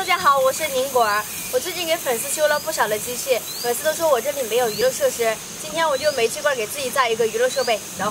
大家好，我是宁果儿。我最近给粉丝修了不少的机器，粉丝都说我这里没有娱乐设施，今天我就煤气罐给自己造一个娱乐设备，走。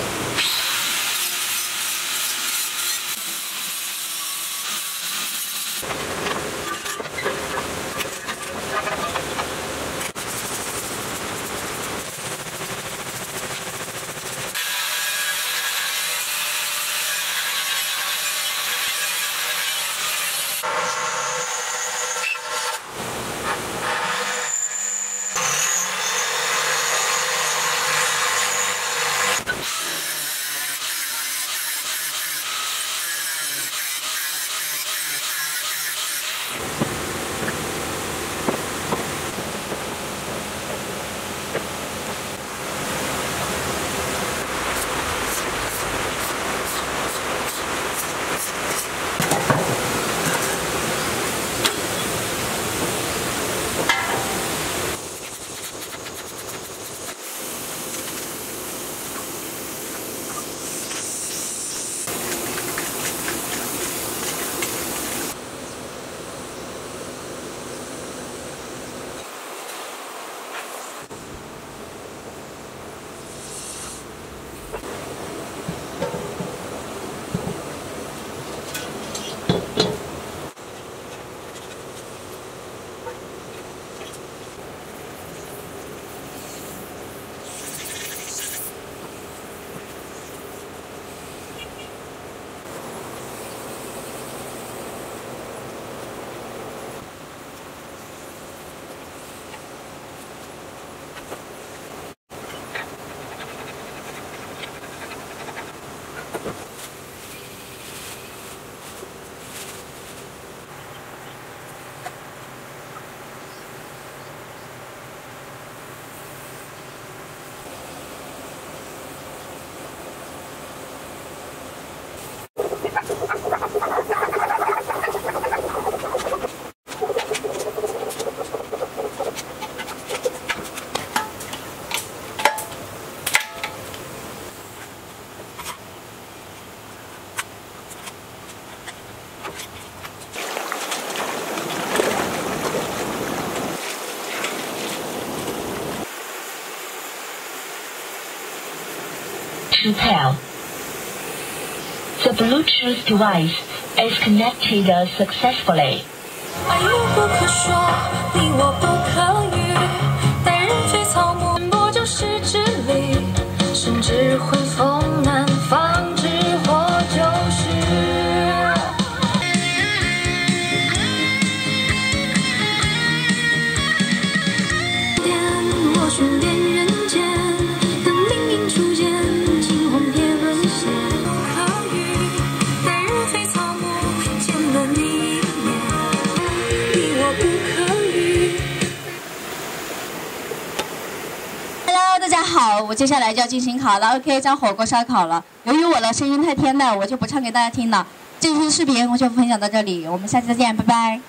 to pair. The Bluetooth device is connected successfully. 爱无不可说，你我不可语。待人非草木，不就是智力，甚至会风 大家好，我接下来就要进行卡拉 OK 将火锅烧烤了。由于我的声音太天籁，我就不唱给大家听了。这期视频我就分享到这里，我们下期再见，拜拜。